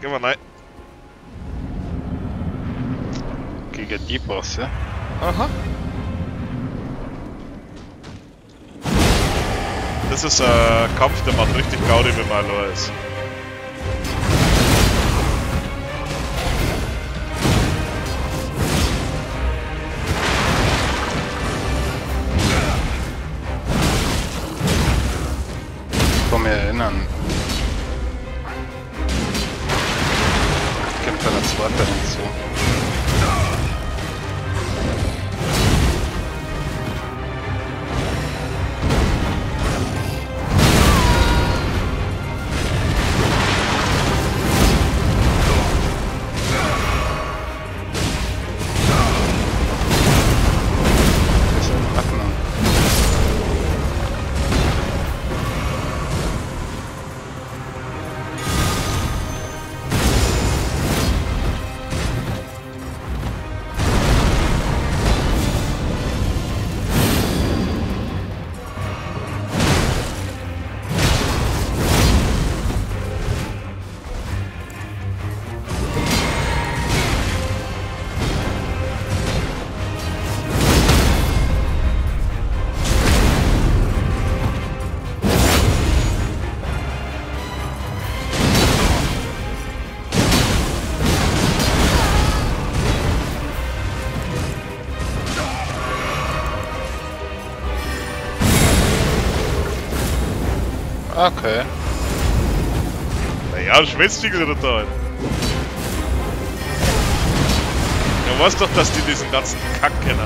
Gehen wir rein. Gegen die Bosse. Aha. Das ist ein Kampf, der macht richtig Gaudi, wenn man allein ist. Ich kann mich erinnern. Kommt da der zweite Okay. Naja, Schwätztiger total. Du weißt doch, dass die diesen ganzen Kack kennen.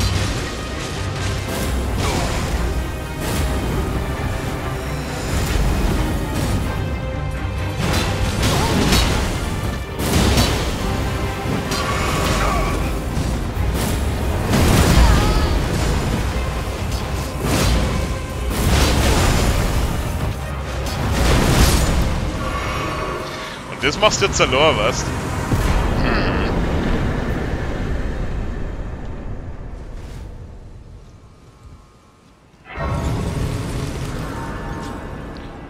Das machst du jetzt allein, weißt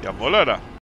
Jawohl, Alter.